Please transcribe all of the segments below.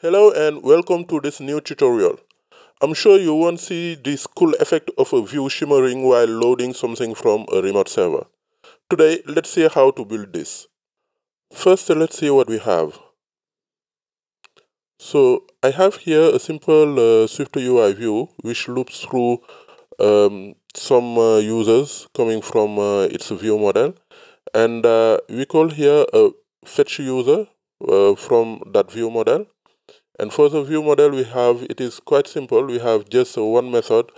Hello and welcome to this new tutorial. I'm sure you won't see this cool effect of a view shimmering while loading something from a remote server. Today, let's see how to build this. First, let's see what we have. So, I have here a simple uh, SwiftUI view which loops through um, some uh, users coming from uh, its view model and uh, we call here a fetch user uh, from that view model and for the view model we have it is quite simple. We have just one method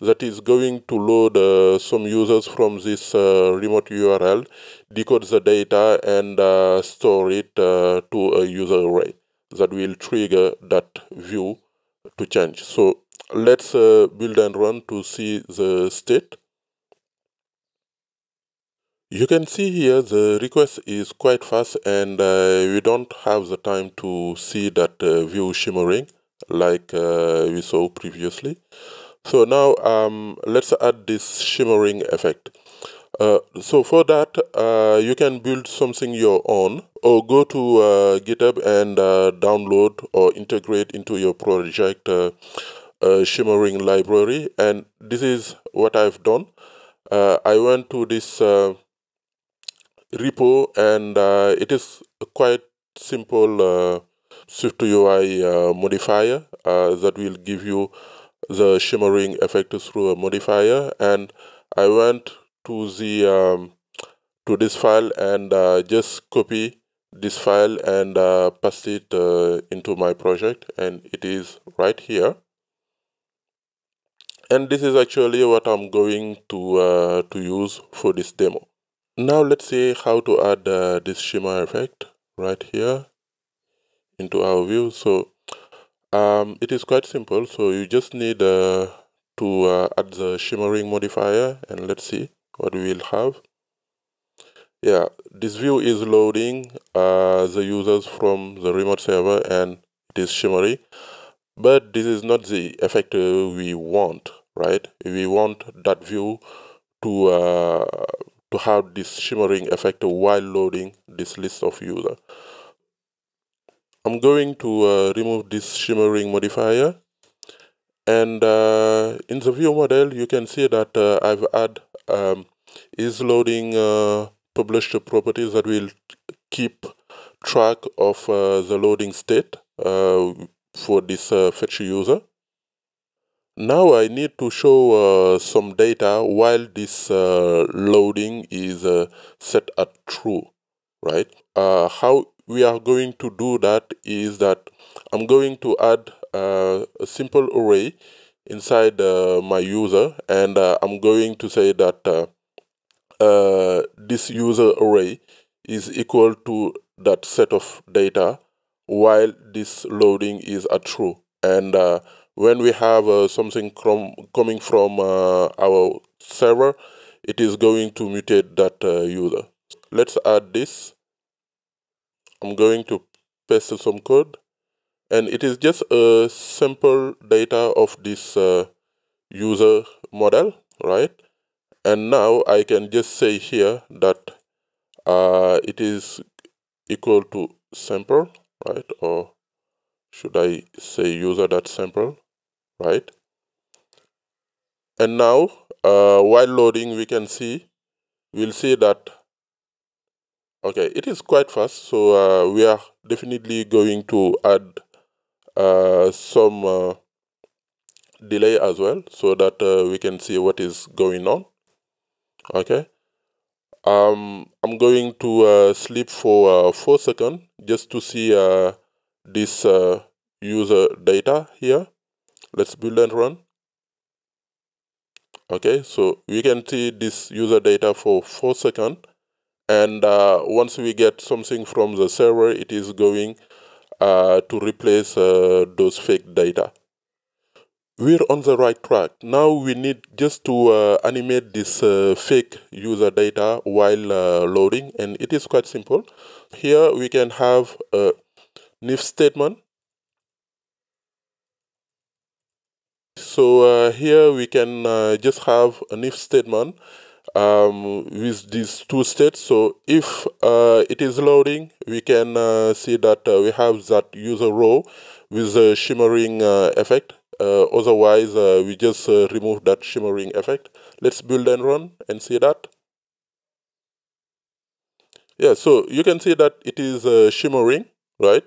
that is going to load uh, some users from this uh, remote URL decode the data and uh, store it uh, to a user array that will trigger that view to change. So let's uh, build and run to see the state you can see here the request is quite fast and uh, we don't have the time to see that uh, view shimmering like uh, we saw previously. So now um, let's add this shimmering effect. Uh, so for that uh, you can build something your own or go to uh, GitHub and download or integrate into your project shimmering library and this is what I've done. I went to this repo and uh, it is a quite simple uh, SwiftUI uh, modifier uh, that will give you the shimmering effect through a modifier. And I went to the um, to this file and uh, just copy this file and paste it into my project. And it is right here. And this is actually what I'm going to uh, to use for this demo now let's see how to add uh, this shimmer effect right here into our view. So um, it is quite simple. So you just need uh, to uh, add the shimmering modifier and let's see what we will have. Yeah, this view is loading uh, the users from the remote server and it is shimmery. But this is not the effect we want, right? We want that view to uh, to have this shimmering effect while loading this list of user. I'm going to uh, remove this shimmering modifier and uh, in the view model you can see that uh, I've add um, is loading uh, published properties that will keep track of uh, the loading state uh, for this fetch user now I need to show uh, some data while this uh, loading is uh, set at true, right? Uh, how we are going to do that is that I'm going to add uh, a simple array inside uh, my user and I'm going to say that this user array is equal to that set of data while this loading is at true and when we have uh, something from, coming from uh, our server, it is going to mutate that uh, user. Let's add this. I'm going to paste some code and it is just a simple data of this uh, user model, right? And now I can just say here that uh, it is equal to sample, right? Or should I say user dot sample? Right? And now uh, while loading we can see we'll see that okay it is quite fast so uh, we are definitely going to add uh, some uh, delay as well so that uh, we can see what is going on okay? Um, I'm going to uh, sleep for 4 seconds just to see this user data here let's build and run. Okay so we can see this user data for four seconds. And uh, once we get something from the server it is going uh, to replace uh, those fake data. We're on the right track. Now we need just to uh, animate this uh, fake user data while uh, loading. And it is quite simple. Here we can have a if statement So uh, here we can uh, just have an if statement um, with these two states. So if uh, it is loading, we can uh, see that uh, we have that user row with a shimmering uh, effect. Otherwise, we just remove that shimmering effect. Let's build and run and see that. Yeah, so you can see that it is shimmering, right?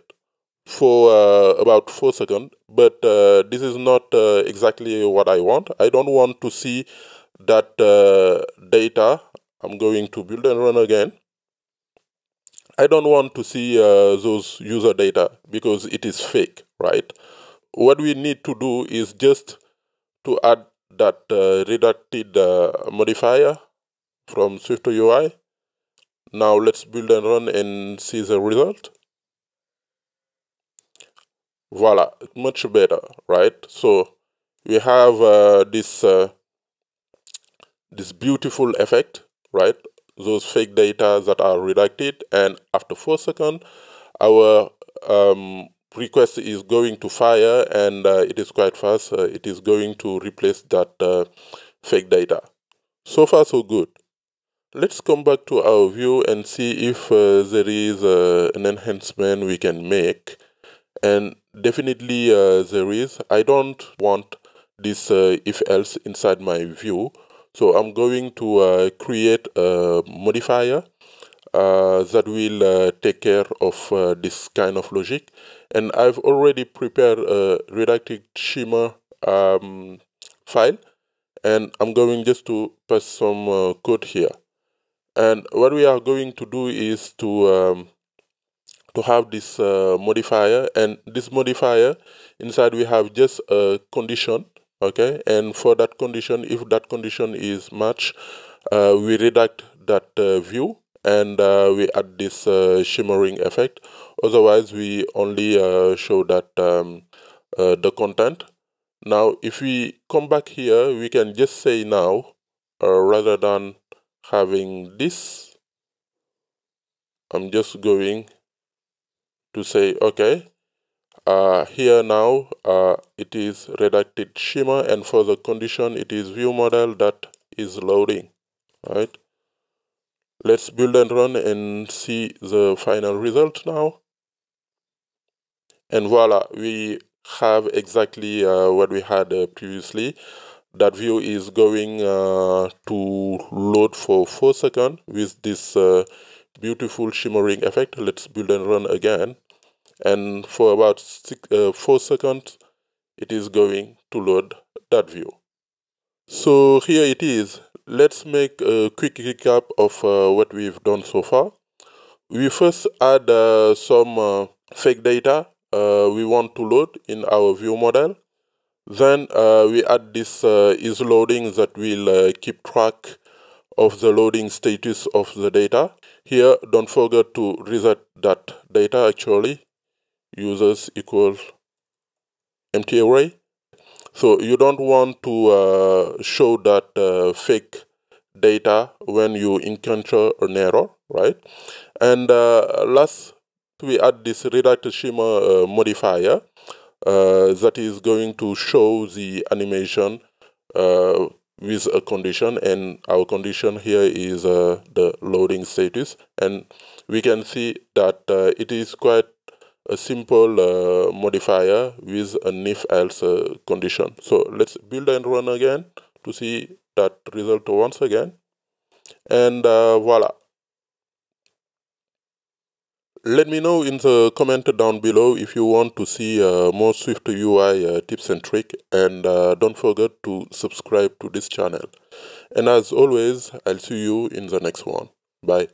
For uh, about four seconds, but uh, this is not uh, exactly what I want. I don't want to see that uh, data. I'm going to build and run again. I don't want to see uh, those user data because it is fake, right? What we need to do is just to add that uh, redacted modifier from Swift UI. Now let's build and run and see the result voila much better right? So we have uh, this uh, this beautiful effect right? Those fake data that are redacted and after four seconds our um, request is going to fire and uh, it is quite fast uh, it is going to replace that uh, fake data. So far so good. Let's come back to our view and see if uh, there is an enhancement we can make and definitely uh, there is. I don't want this uh, if else inside my view. So i'm going to uh, create a modifier uh, that will uh, take care of uh, this kind of logic. And i've already prepared a redacted shimmer um, file. And i'm going just to pass some code here. And what we are going to do is to um, to have this uh, modifier and this modifier inside we have just a condition okay? And for that condition if that condition is match uh, we redact that uh, view and uh, we add this uh, shimmering effect. Otherwise we only uh, show that um, the content. Now if we come back here we can just say now rather than having this I'm just going to say okay uh, here now uh, it is redacted shimmer and for the condition it is view model that is loading right? Let's build and run and see the final result now. And voila we have exactly uh, what we had uh, previously. That view is going uh, to load for 4 seconds with this uh, beautiful shimmering effect. Let's build and run again and for about six, uh, 4 seconds it is going to load that view. So here it is. Let's make a quick recap of uh, what we've done so far. We first add uh, some uh, fake data uh, we want to load in our view model. Then uh, we add this is loading that will keep track of the loading status of the data. Here, don't forget to reset that data actually users equal empty array. So you don't want to uh, show that uh, fake data when you encounter an error, right? And uh, last, we add this redacted shimmer uh, modifier uh, that is going to show the animation uh, with a condition and our condition here is uh, the loading status and we can see that uh, it is quite a simple uh, modifier with an if else uh, condition so let's build and run again to see that result once again and uh, voila let me know in the comment down below if you want to see uh, more Swift UI uh, tips and tricks and uh, don't forget to subscribe to this channel. And as always, I'll see you in the next one. Bye.